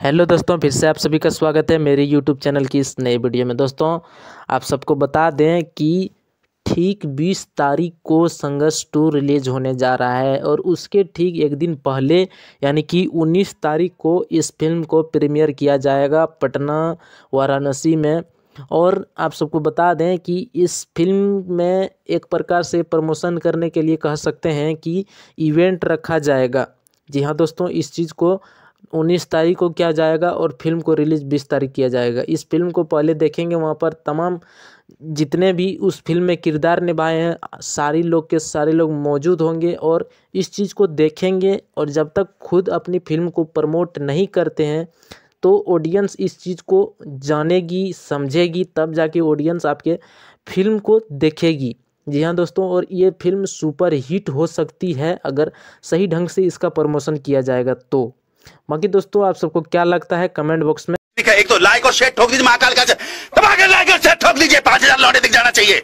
Hello दोस्तों, फिर से आप सभी का स्वागत है मेरे यूट्यूब चैनल की इस नए वीडियो में। दोस्तों, आप सबको बता दें कि ठीक 20 तारीख को संघर्ष टू रिलीज़ होने जा रहा है और उसके ठीक एक दिन पहले, यानी कि 19 तारीख को इस फ़िल्म को प्रीमियर किया जाएगा पटना, वाराणसी में। और आप सबको बता दें कि इस फ़िल्म में एक प्रकार से प्रमोशन करने के लिए कह सकते हैं कि इवेंट रखा जाएगा। जी हाँ दोस्तों, इस चीज़ को उन्नीस तारीख को किया जाएगा और फ़िल्म को रिलीज़ बीस तारीख किया जाएगा। इस फ़िल्म को पहले देखेंगे, वहाँ पर तमाम जितने भी उस फ़िल्म में किरदार निभाए हैं, सारी लोग के सारे लोग मौजूद होंगे और इस चीज़ को देखेंगे और जब तक खुद अपनी फ़िल्म को प्रमोट नहीं करते हैं तो ऑडियंस इस चीज़ को जानेगी, समझेगी, तब जाके ऑडियंस आपके फ़िल्म को देखेगी। जी हाँ दोस्तों, और ये फ़िल्म सुपर हिट हो सकती है अगर सही ढंग से इसका प्रमोशन किया जाएगा तो। बाकी दोस्तों, आप सबको क्या लगता है कमेंट बॉक्स में? एक तो लाइक और शेयर ठोक दीजिए महाकाल का। लाइक और शेयर ठोक लीजिए पाँच हज़ार लौटे दिख जाना चाहिए।